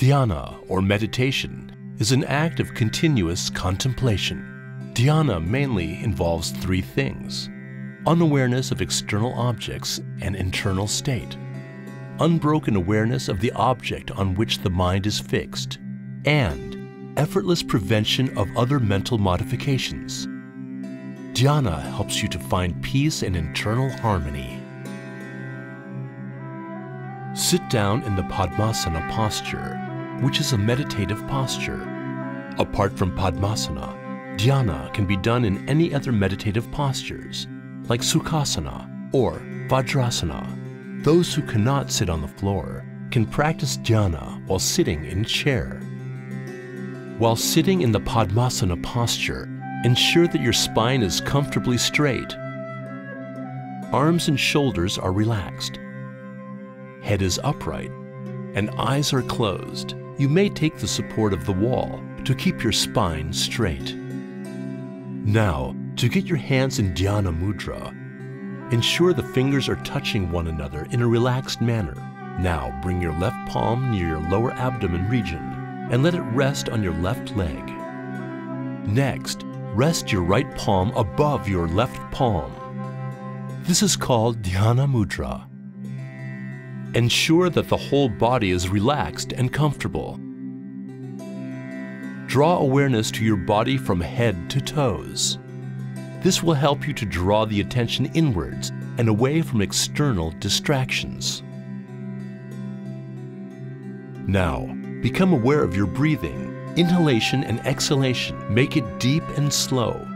Dhyana, or meditation, is an act of continuous contemplation. Dhyana mainly involves three things unawareness of external objects and internal state, unbroken awareness of the object on which the mind is fixed, and effortless prevention of other mental modifications. Dhyana helps you to find peace and internal harmony. Sit down in the Padmasana posture, which is a meditative posture. Apart from Padmasana, dhyana can be done in any other meditative postures, like Sukhasana or Vajrasana. Those who cannot sit on the floor can practice dhyana while sitting in chair. While sitting in the Padmasana posture, ensure that your spine is comfortably straight. Arms and shoulders are relaxed. Head is upright and eyes are closed. You may take the support of the wall to keep your spine straight. Now, to get your hands in Dhyana Mudra, ensure the fingers are touching one another in a relaxed manner. Now, bring your left palm near your lower abdomen region and let it rest on your left leg. Next, rest your right palm above your left palm. This is called Dhyana Mudra. Ensure that the whole body is relaxed and comfortable. Draw awareness to your body from head to toes. This will help you to draw the attention inwards and away from external distractions. Now, become aware of your breathing. Inhalation and exhalation. Make it deep and slow.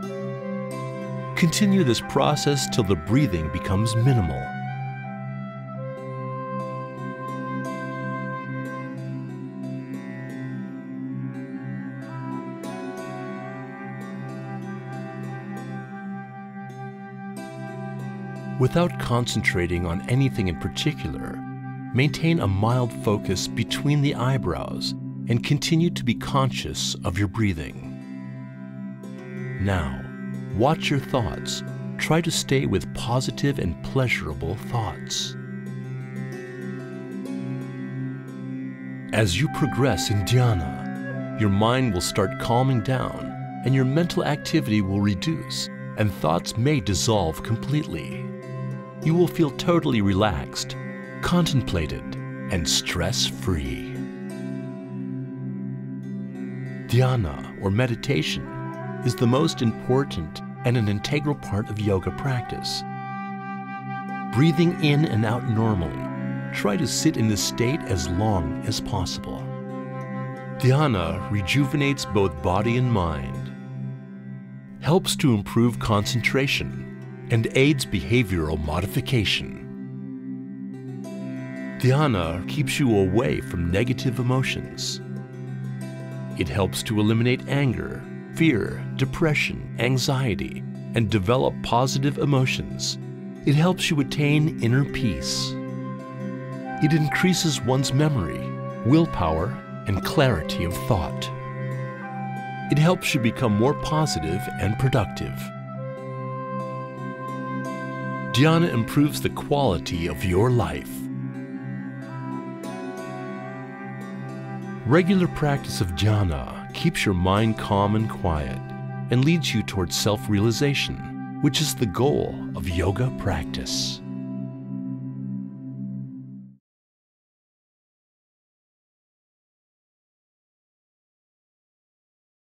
Continue this process till the breathing becomes minimal. Without concentrating on anything in particular, maintain a mild focus between the eyebrows and continue to be conscious of your breathing. Now, watch your thoughts. Try to stay with positive and pleasurable thoughts. As you progress in dhyana, your mind will start calming down and your mental activity will reduce and thoughts may dissolve completely you will feel totally relaxed, contemplated, and stress-free. Dhyana, or meditation, is the most important and an integral part of yoga practice. Breathing in and out normally, try to sit in this state as long as possible. Dhyana rejuvenates both body and mind, helps to improve concentration, and aids behavioral modification. Dhyana keeps you away from negative emotions. It helps to eliminate anger, fear, depression, anxiety, and develop positive emotions. It helps you attain inner peace. It increases one's memory, willpower, and clarity of thought. It helps you become more positive and productive. Dhyana improves the quality of your life. Regular practice of dhyana keeps your mind calm and quiet and leads you towards self-realization, which is the goal of yoga practice.